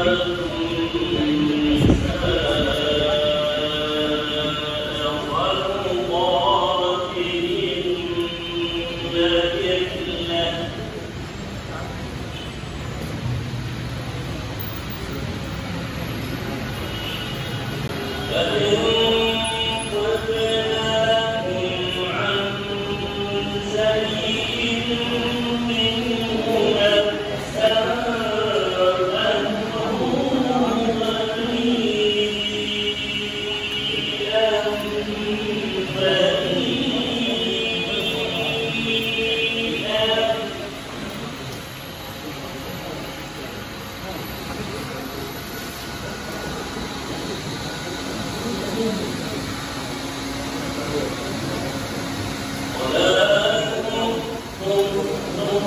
Amen.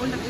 Hola.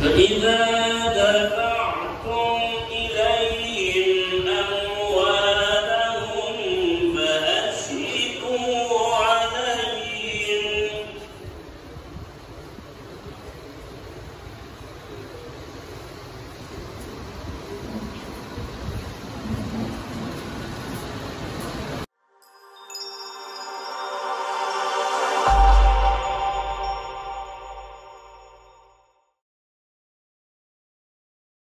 فإذا دفعتم